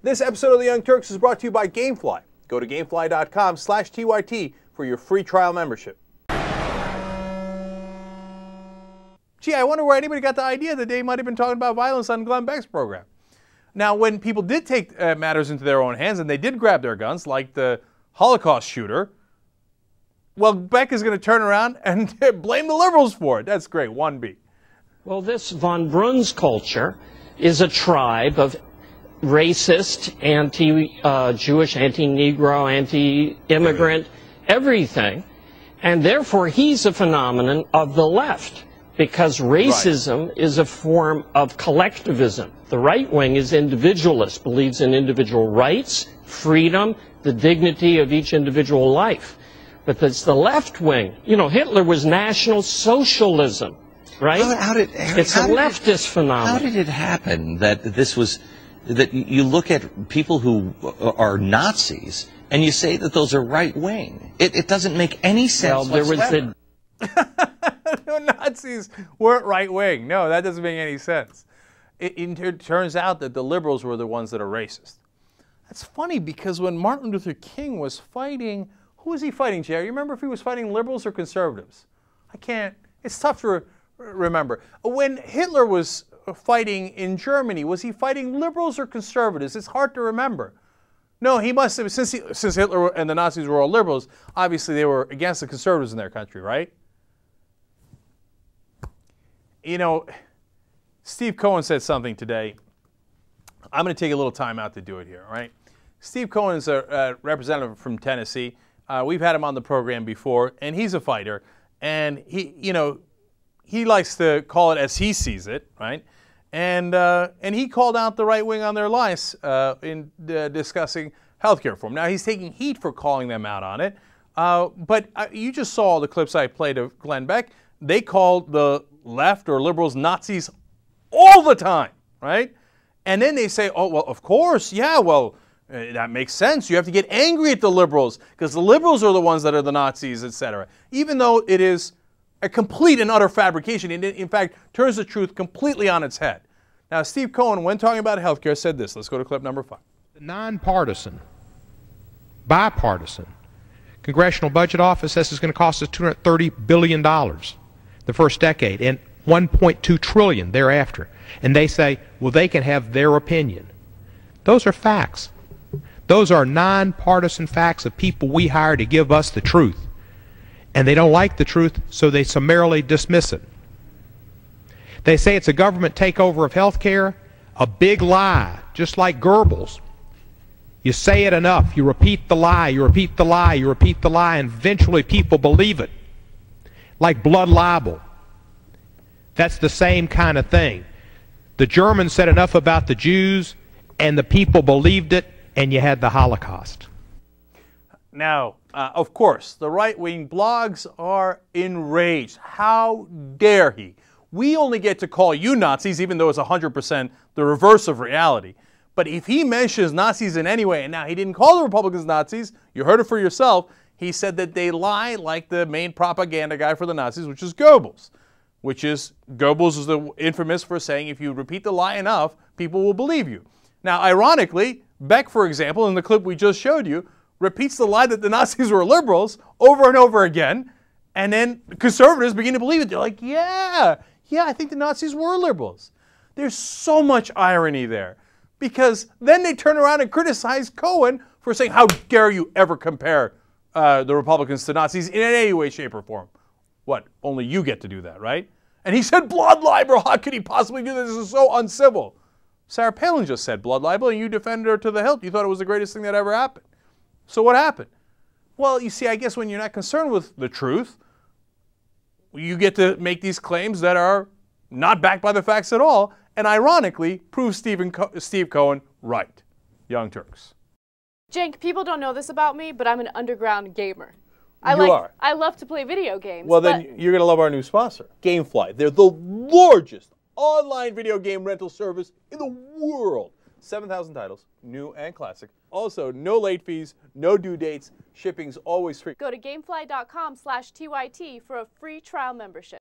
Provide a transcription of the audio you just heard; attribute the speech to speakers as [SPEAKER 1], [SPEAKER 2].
[SPEAKER 1] This episode of the Young Turks is brought to you by Gamefly. Go to gamefly.com slash TYT for your free trial membership. Gee, I wonder where anybody got the idea that they might have been talking about violence on Glenn Beck's program. Now, when people did take uh, matters into their own hands and they did grab their guns, like the Holocaust shooter, well, Beck is going to turn around and blame the liberals for it. That's great. 1B.
[SPEAKER 2] Well, this von Brunn's culture is a tribe of racist, anti-Jewish, uh, anti-Negro, anti-immigrant, everything. And therefore, he's a phenomenon of the left because racism right. is a form of collectivism. The right wing is individualist, believes in individual rights, freedom, the dignity of each individual life. But it's the left wing. You know, Hitler was National Socialism, right?
[SPEAKER 3] How, how did,
[SPEAKER 2] it's how a leftist it, phenomenon.
[SPEAKER 3] How did it happen that this was, that you look at people who uh, are Nazis and you say that those are right wing? It, it doesn't make any sense.
[SPEAKER 2] Well, there
[SPEAKER 3] whatsoever.
[SPEAKER 2] was the.
[SPEAKER 1] no, Nazis weren't right wing. No, that doesn't make any sense. It, it turns out that the liberals were the ones that are racist. That's funny because when Martin Luther King was fighting, who was he fighting, Jerry? You remember if he was fighting liberals or conservatives? I can't, it's tough to re remember. When Hitler was fighting in Germany, was he fighting liberals or conservatives? It's hard to remember. No, he must have, since, he, since Hitler and the Nazis were all liberals, obviously they were against the conservatives in their country, right? You know, Steve Cohen said something today. I'm going to take a little time out to do it here, all right? Steve Cohen is a, representative from Tennessee. Uh, we've had him on the program before, and he's a fighter. And he, you know, he likes to call it as he sees it, right? And uh, and he called out the right wing on their lies uh, in uh, discussing healthcare reform. Now he's taking heat for calling them out on it. Uh, but you just saw the clips I played of Glenn Beck. They called the left or liberals Nazis all the time, right? And then they say, oh well, of course, yeah, well uh, that makes sense. You have to get angry at the liberals because the liberals are the ones that are the Nazis, etc. Even though it is a complete and utter fabrication, it in fact turns the truth completely on its head. Now, Steve Cohen, when talking about health care, said this. Let's go to clip number five.
[SPEAKER 4] The nonpartisan, bipartisan Congressional Budget Office says it's going to cost us $230 billion the first decade and 1.2 trillion thereafter. And they say, well, they can have their opinion. Those are facts. Those are nonpartisan facts of people we hire to give us the truth. And they don't like the truth, so they summarily dismiss it. They say it's a government takeover of health care. A big lie, just like Goebbels. You say it enough, you repeat the lie, you repeat the lie, you repeat the lie, and eventually people believe it. Like blood libel. That's the same kind of thing. The Germans said enough about the Jews, and the people believed it, and you had the Holocaust.
[SPEAKER 1] Now, uh, of course, the right wing blogs are enraged. How dare he? We only get to call you Nazis, even though it's 100% the reverse of reality. But if he mentions Nazis in any way, and now he didn't call the Republicans Nazis, you heard it for yourself, he said that they lie like the main propaganda guy for the Nazis, which is Goebbels. Which is, Goebbels is the infamous for saying if you repeat the lie enough, people will believe you. Now, ironically, Beck, for example, in the clip we just showed you, repeats the lie that the Nazis were liberals over and over again, and then conservatives begin to believe it. They're like, yeah, yeah, I think the Nazis were liberals. There's so much irony there. Because then they turn around and criticize Cohen for saying, how dare you ever compare uh, the Republicans to Nazis in any way, shape, or form. What? Only you get to do that, right? And he said blood libel. How could he possibly do this? This is so uncivil. Sarah Palin just said blood libel, and you defended her to the hilt. You thought it was the greatest thing that ever happened. So what happened? Well, you see, I guess when you're not concerned with the truth, you get to make these claims that are not backed by the facts at all, and ironically, prove Stephen Co Steve Cohen right. Young Turks.
[SPEAKER 5] Cenk, people don't know this about me, but I'm an underground gamer.
[SPEAKER 1] I
[SPEAKER 5] you
[SPEAKER 1] like, are.
[SPEAKER 5] I love to play video games.
[SPEAKER 1] Well, then you're going to love our new sponsor, GameFly. They're the largest online video game rental service in the world. 7,000 titles, new and classic. Also, no late fees, no due dates. Shipping's always free.
[SPEAKER 5] Go to gamefly.com slash TYT for a free trial membership.